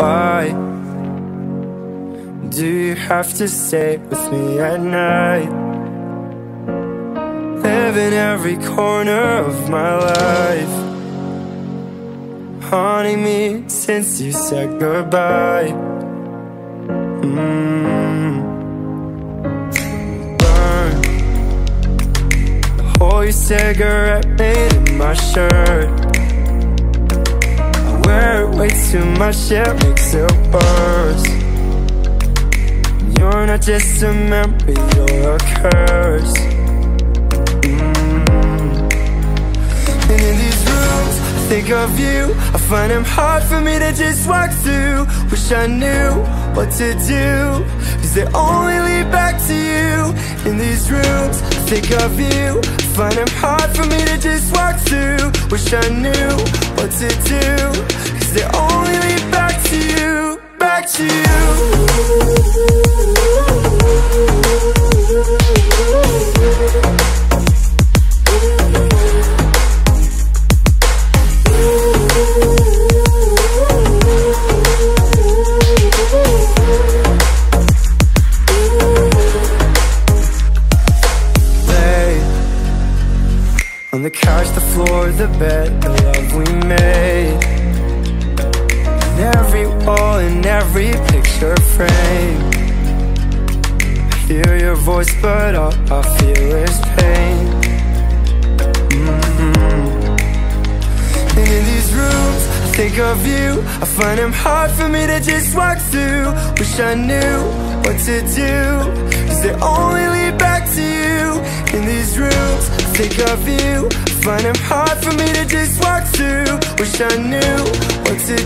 Why do you have to stay with me at night? Live in every corner of my life. Haunting me since you said goodbye. Mm. Burn. Hold your cigarette made in my shirt way too much, it makes it worse. You're not just a memory, you're a curse. Mm. And in these rooms, I think of you. I find them hard for me to just walk through. Wish I knew what to do Cause they only lead back to you. In these rooms, I think of you. I find them hard for me to just walk through. Wish I knew what to do Cause they only lead back to you Back to you. On the couch, the floor, the bed, the love we picture frame. Hear your voice, but all I feel is pain. And in these rooms, I think of you. I find them hard for me to just walk through. Wish I knew what to do. Cause they only lead back to you? In these rooms I think of you. I Find it hard for me to just walk through. Wish I knew what to